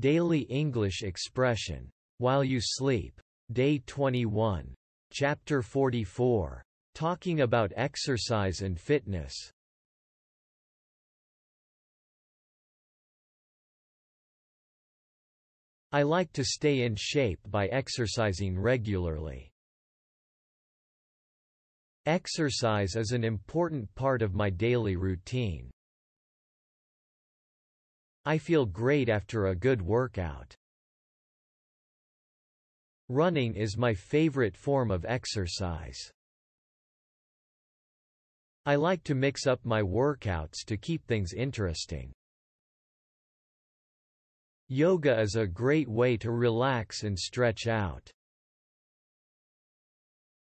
Daily English Expression. While You Sleep. Day 21. Chapter 44. Talking about exercise and fitness. I like to stay in shape by exercising regularly. Exercise is an important part of my daily routine. I feel great after a good workout. Running is my favorite form of exercise. I like to mix up my workouts to keep things interesting. Yoga is a great way to relax and stretch out.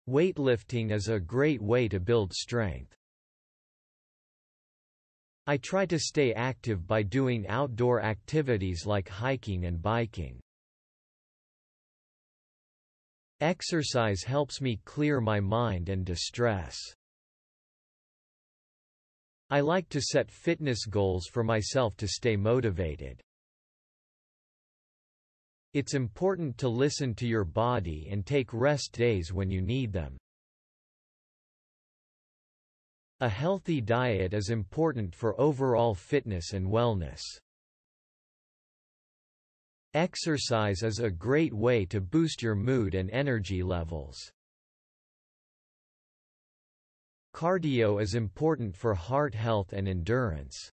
Weightlifting is a great way to build strength. I try to stay active by doing outdoor activities like hiking and biking. Exercise helps me clear my mind and distress. I like to set fitness goals for myself to stay motivated. It's important to listen to your body and take rest days when you need them. A healthy diet is important for overall fitness and wellness. Exercise is a great way to boost your mood and energy levels. Cardio is important for heart health and endurance.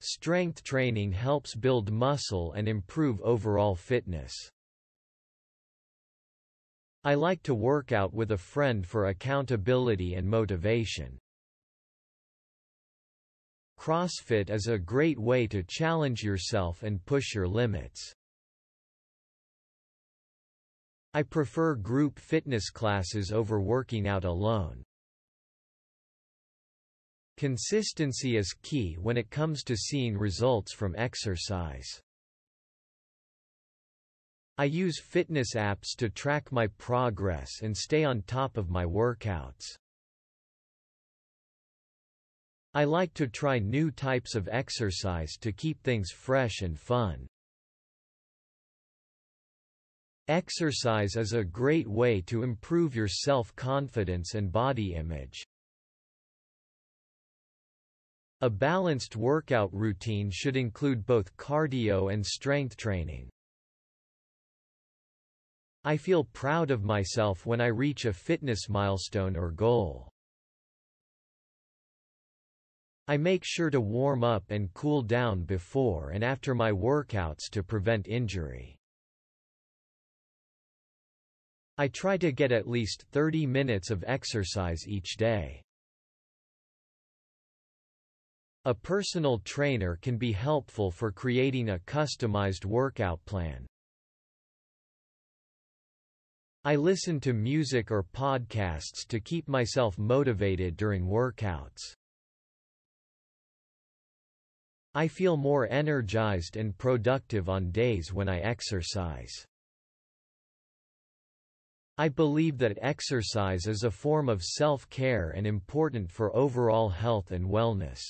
Strength training helps build muscle and improve overall fitness. I like to work out with a friend for accountability and motivation. CrossFit is a great way to challenge yourself and push your limits. I prefer group fitness classes over working out alone. Consistency is key when it comes to seeing results from exercise. I use fitness apps to track my progress and stay on top of my workouts. I like to try new types of exercise to keep things fresh and fun. Exercise is a great way to improve your self-confidence and body image. A balanced workout routine should include both cardio and strength training. I feel proud of myself when I reach a fitness milestone or goal. I make sure to warm up and cool down before and after my workouts to prevent injury. I try to get at least 30 minutes of exercise each day. A personal trainer can be helpful for creating a customized workout plan. I listen to music or podcasts to keep myself motivated during workouts. I feel more energized and productive on days when I exercise. I believe that exercise is a form of self-care and important for overall health and wellness.